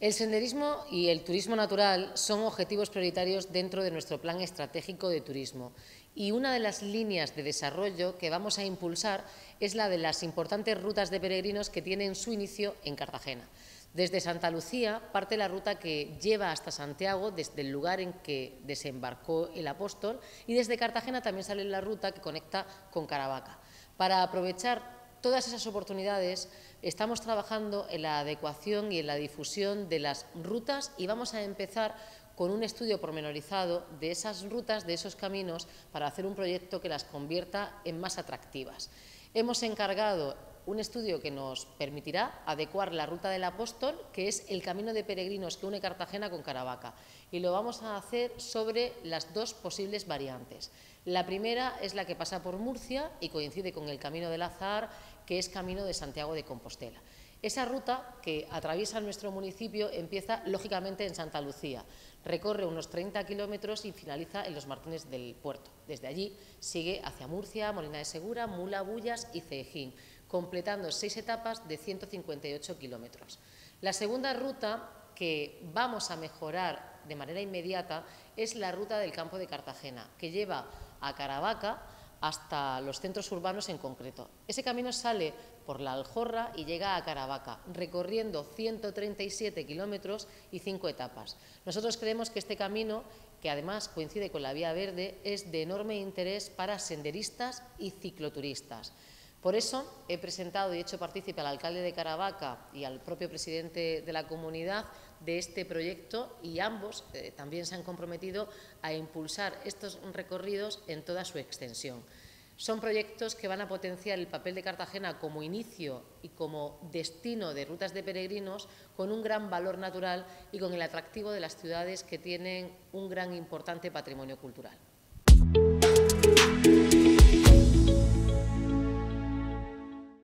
El senderismo y el turismo natural son objetivos prioritarios dentro de nuestro plan estratégico de turismo y una de las líneas de desarrollo que vamos a impulsar es la de las importantes rutas de peregrinos que tienen su inicio en Cartagena. Desde Santa Lucía parte la ruta que lleva hasta Santiago, desde el lugar en que desembarcó el apóstol, y desde Cartagena también sale la ruta que conecta con Caravaca. Para aprovechar todas esas oportunidades estamos trabajando en la adecuación y en la difusión de las rutas y vamos a empezar con un estudio pormenorizado de esas rutas, de esos caminos, para hacer un proyecto que las convierta en más atractivas. Hemos encargado un estudio que nos permitirá adecuar la ruta del apóstol, que es el camino de peregrinos que une Cartagena con Caravaca, y lo vamos a hacer sobre las dos posibles variantes. La primera es la que pasa por Murcia y coincide con el camino del Azahar, que es camino de Santiago de Compostela. Esa ruta que atraviesa nuestro municipio empieza lógicamente en Santa Lucía, recorre unos 30 kilómetros y finaliza en los Martínez del Puerto. Desde allí sigue hacia Murcia, Molina de Segura, Mula, Bullas y Cejín, completando seis etapas de 158 kilómetros. La segunda ruta que vamos a mejorar de manera inmediata es la ruta del campo de Cartagena, que lleva a Caravaca hasta los centros urbanos en concreto. Ese camino sale por la Aljorra y llega a Caravaca, recorriendo 137 kilómetros y cinco etapas. Nosotros creemos que este camino, que además coincide con la Vía Verde, es de enorme interés para senderistas y cicloturistas. Por eso he presentado y hecho partícipe al alcalde de Caravaca y al propio presidente de la comunidad de este proyecto y ambos eh, también se han comprometido a impulsar estos recorridos en toda su extensión. Son proyectos que van a potenciar el papel de Cartagena como inicio y como destino de rutas de peregrinos con un gran valor natural y con el atractivo de las ciudades que tienen un gran importante patrimonio cultural.